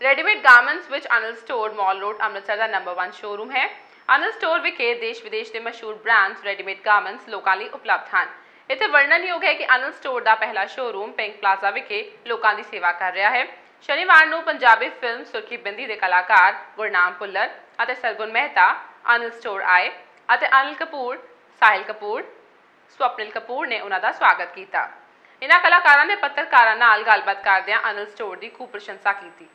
Readymade garments ਵਿੱਚ Anil store mall road Amritsar ਦਾ number 1 showroom ਹੈ Anil store ਵਿਖੇ ਦੇਸ਼ ਵਿਦੇਸ਼ ਦੇ ਮਸ਼ਹੂਰ ਬ੍ਰਾਂਡਸ ਰੈਡੀਮੇਡ ਗਾਰਮੈਂਟਸ ਲੋਕਾਂ ਲਈ ਉਪਲਬਧ ਹਨ। ਇੱਥੇ ਵਰਣਨਯੋਗ ਹੈ ਕਿ ਅਨਿਲ ਸਟੋਰ ਦਾ ਪਹਿਲਾ ਸ਼ੋਰੂਮ ਪਿੰਕ ਪਲਾਜ਼ਾ ਵਿਖੇ ਲੋਕਾਂ ਦੀ ਸੇਵਾ ਕਰ ਰਿਹਾ ਹੈ। ਸ਼ਨੀਵਾਰ ਨੂੰ ਪੰਜਾਬੀ ਫਿਲਮ ਸੁਰਖੀ ਬਿੰਦੀ ਦੇ ਕਲਾਕਾਰ ਗੁਰਨਾਮ ਪੁੱਲਰ ਅਤੇ ਸਰਗੁਣ ਮਹਿਤਾ ਅਨਿਲ ਸਟੋਰ ਆਏ ਅਤੇ ਅਨਿਲ ਕਪੂਰ ਸਾਹਿਲ ਕਪੂਰ ਸਵਪਨਿਲ ਕਪੂਰ ਨੇ ਉਹਨਾਂ ਦਾ ਸਵਾਗਤ ਕੀਤਾ। ਇਹਨਾਂ ਕਲਾਕਾਰਾਂ ਨੇ ਪੱਤਰਕਾਰਾਂ ਨਾਲ ਗੱਲਬਾਤ ਕਰਦਿਆਂ ਅਨਿਲ ਸਟੋਰ ਦੀ ਖੂਬ ਪ੍ਰਸ਼ੰਸਾ ਕੀਤੀ।